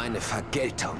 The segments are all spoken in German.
meine Vergeltung.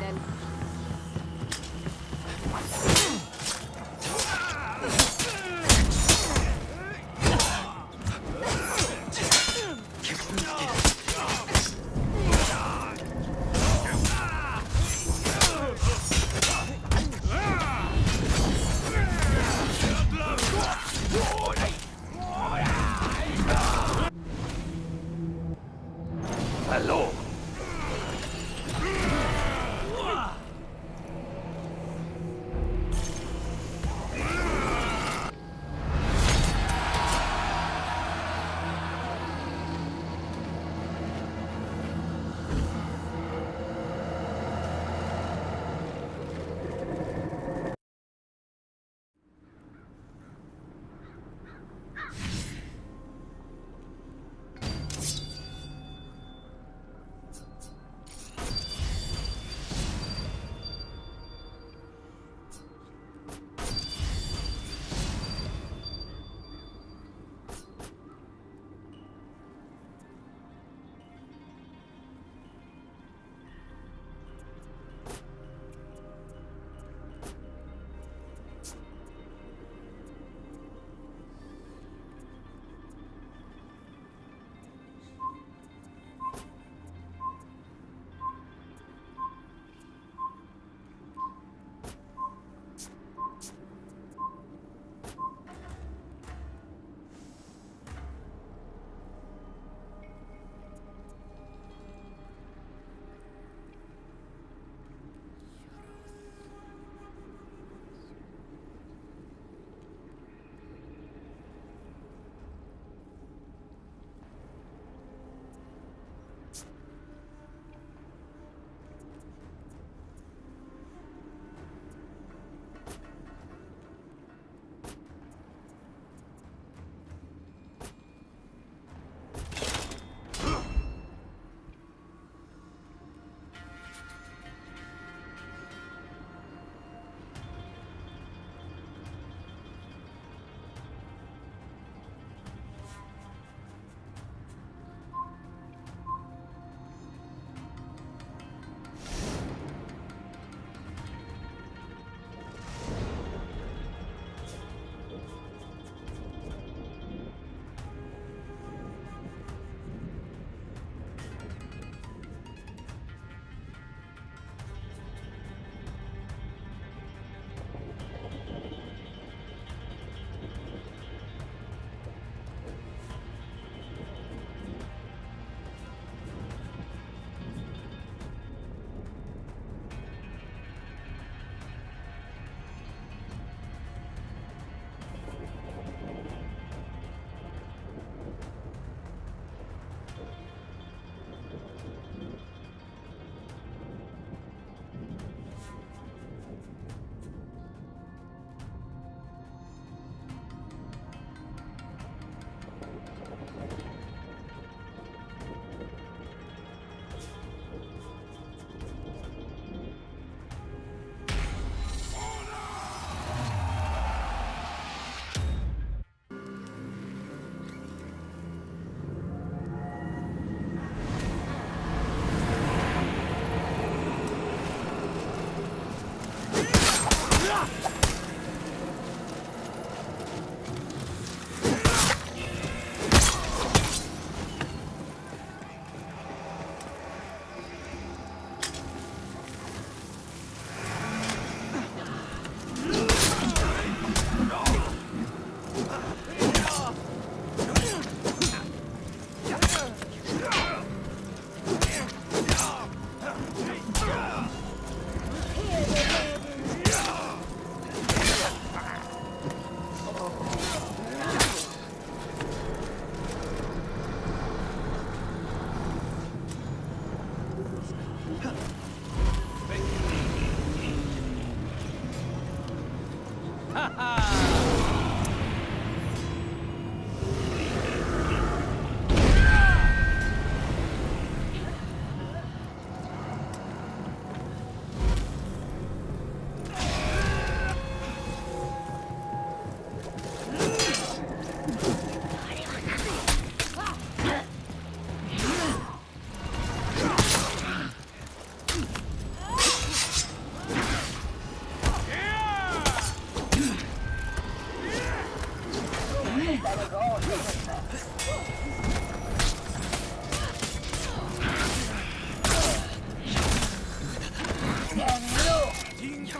find.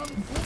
Adam